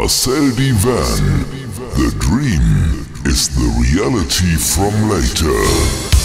Marcel Divan. The dream is the reality from later.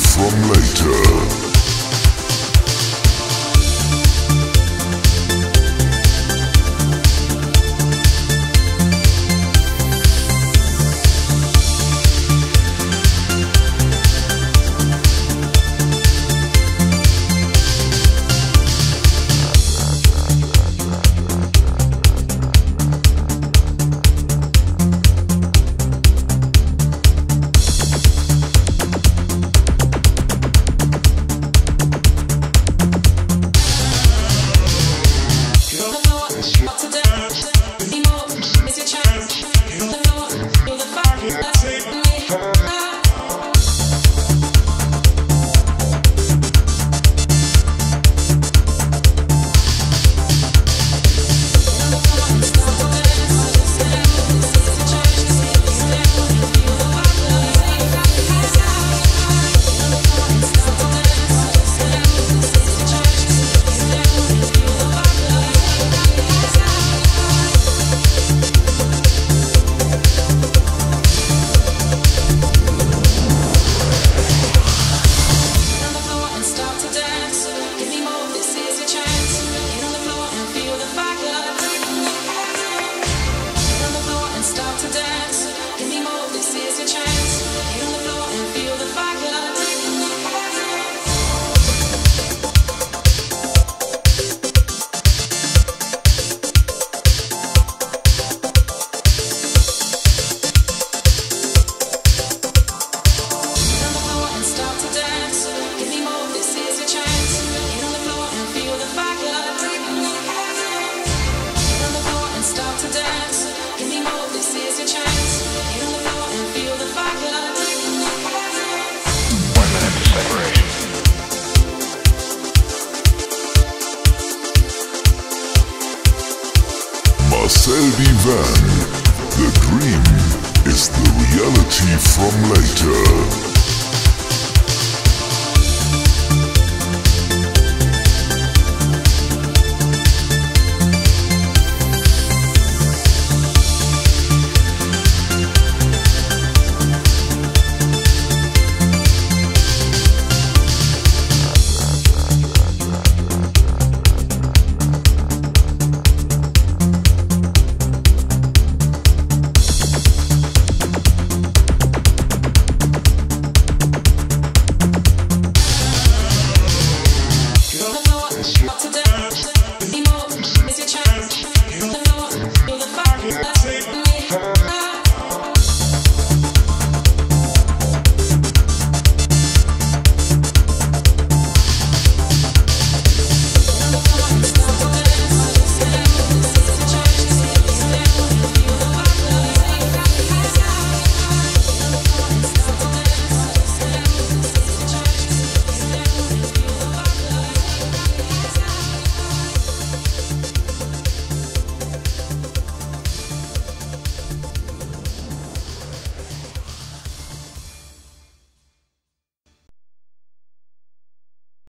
From later. Van. The dream is the reality from later.